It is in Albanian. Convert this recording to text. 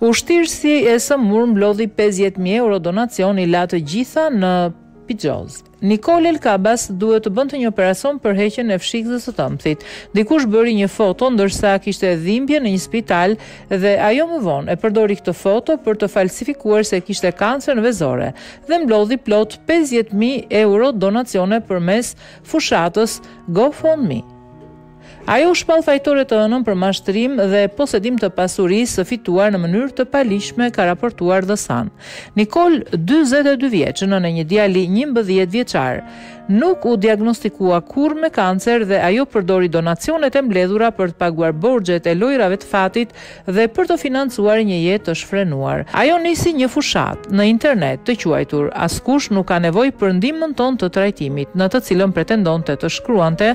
U shtir si e sëmurë mblodhi 50.000 euro donacione, i la të gjitha në bixhoz. Nikol Elkabas duhet të bënte një operacion për heqjen e fshikëzës së tëmthit. Dikush bëri një foto ndërsa kishte dhimbje në një spital dhe ajo më vonë e përdori këtë foto për të falsifikuar se kishte kancer në vezore dhe mblodhi plot 50.000 euro donacione përmes fushatës GoFundMe. Ajo u shpall fajtore të hënën për mashtrim dhe posedim të pasurisë së fituar në mënyrë të paligjshme, ka raportuar The Sun. Nicole, dyzet e dy vjeç, nënë e një djali njëmbëdhjetë vjeçar, nuk u diagnostikua kurrë me kancer dhe ajo përdori donacionet e mbledhura për të paguar borxhet e lojërave të fatit dhe për të financuar një jetë të shfrenuar. Ajo nisi një fushatë në internet të quajtur Askush nuk ka nevojë për ndihmën tonë të trajtimit, në të cilën pretendonte të shkruante